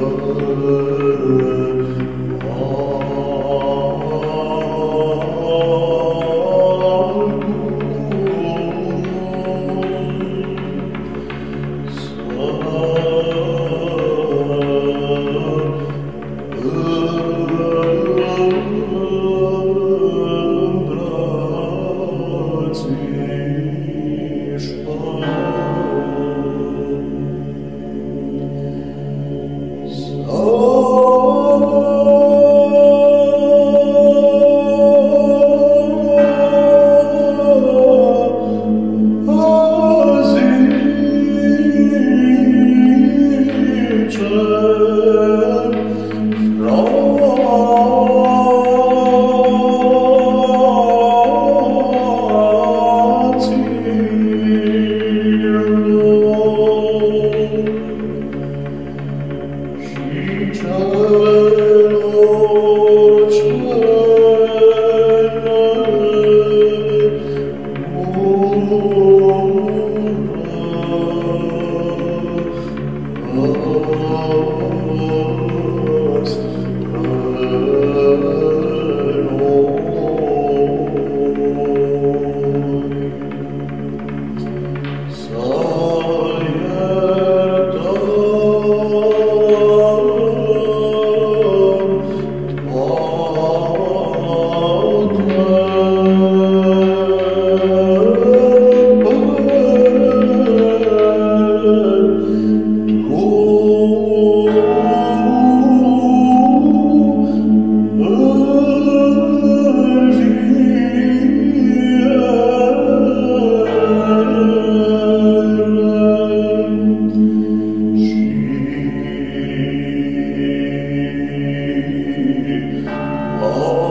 Oh. Oh.